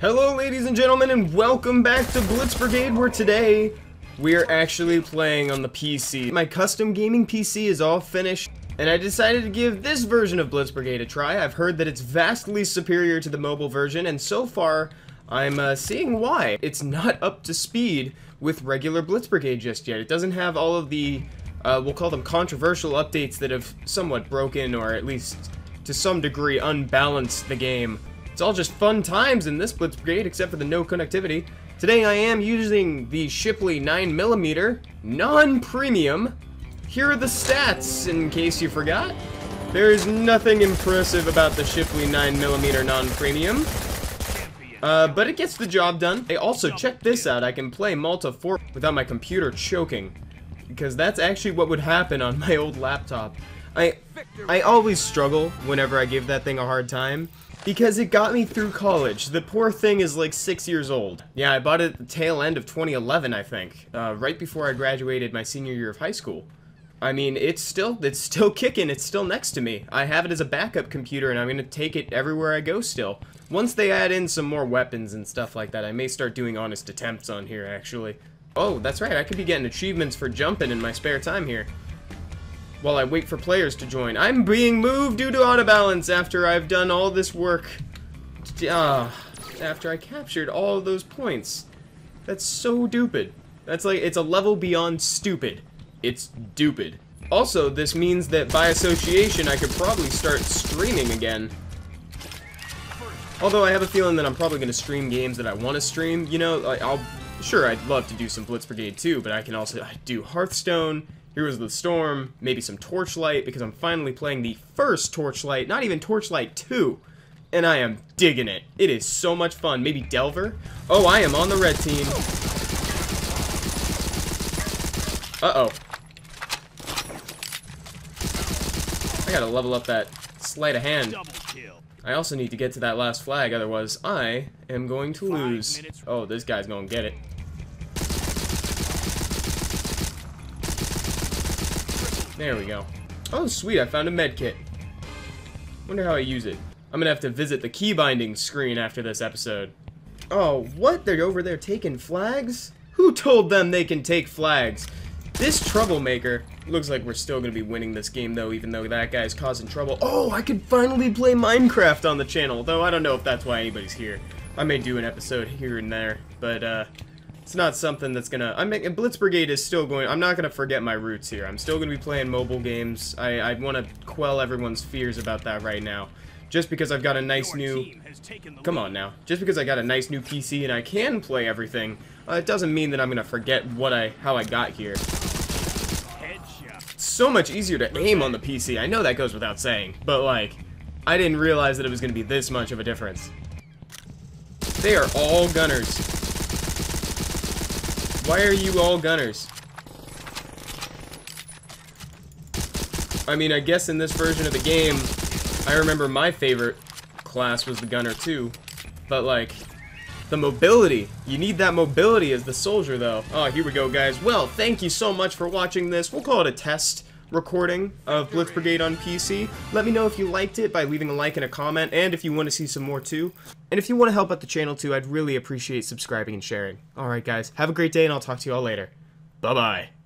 Hello ladies and gentlemen and welcome back to Blitz Brigade where today we are actually playing on the PC. My custom gaming PC is all finished and I decided to give this version of Blitz Brigade a try. I've heard that it's vastly superior to the mobile version and so far I'm uh, seeing why. It's not up to speed with regular Blitz Brigade just yet. It doesn't have all of the, uh, we'll call them controversial updates that have somewhat broken or at least to some degree unbalanced the game it's all just fun times in this Blitz Brigade, except for the no connectivity. Today I am using the Shipley 9mm, non-premium. Here are the stats, in case you forgot. There is nothing impressive about the Shipley 9mm non-premium. Uh, but it gets the job done. Hey, also, check this out. I can play Malta 4 without my computer choking. Because that's actually what would happen on my old laptop. I, I always struggle whenever I give that thing a hard time. Because it got me through college. The poor thing is like six years old. Yeah, I bought it at the tail end of 2011, I think. Uh, right before I graduated my senior year of high school. I mean, it's still, it's still kicking, it's still next to me. I have it as a backup computer and I'm gonna take it everywhere I go still. Once they add in some more weapons and stuff like that, I may start doing honest attempts on here, actually. Oh, that's right, I could be getting achievements for jumping in my spare time here while I wait for players to join. I'm being moved due to autobalance after I've done all this work. Uh, after I captured all those points. That's so stupid. That's like, it's a level beyond stupid. It's stupid. Also, this means that by association, I could probably start streaming again. Although I have a feeling that I'm probably going to stream games that I want to stream. You know, I'll... Sure, I'd love to do some Blitz Brigade too, but I can also do Hearthstone, Heroes of the Storm, maybe some Torchlight, because I'm finally playing the first Torchlight, not even Torchlight 2, and I am digging it. It is so much fun. Maybe Delver? Oh, I am on the red team. Uh-oh. I gotta level up that sleight of hand. I also need to get to that last flag, otherwise I am going to lose. Oh, this guy's gonna get it. There we go. Oh, sweet, I found a medkit. Wonder how I use it. I'm gonna have to visit the key binding screen after this episode. Oh, what? They're over there taking flags? Who told them they can take flags? This troublemaker. Looks like we're still gonna be winning this game though, even though that guy's causing trouble. Oh, I could finally play Minecraft on the channel, though I don't know if that's why anybody's here. I may do an episode here and there, but uh, it's not something that's gonna... I'm Blitz Brigade is still going... I'm not gonna forget my roots here. I'm still gonna be playing mobile games. I, I want to quell everyone's fears about that right now. Just because I've got a nice new... Come on now. Just because I got a nice new PC and I can play everything, uh, it doesn't mean that I'm gonna forget what I how I got here. It's so much easier to aim on the PC. I know that goes without saying, but like, I didn't realize that it was gonna be this much of a difference. They are all gunners. Why are you all gunners? I mean, I guess in this version of the game, I remember my favorite class was the gunner too. But like, the mobility. You need that mobility as the soldier though. Oh, here we go guys. Well, thank you so much for watching this. We'll call it a test recording of Blitz Brigade on PC. Let me know if you liked it by leaving a like and a comment, and if you want to see some more too. And if you want to help out the channel too, I'd really appreciate subscribing and sharing. Alright guys, have a great day and I'll talk to you all later. Bye-bye.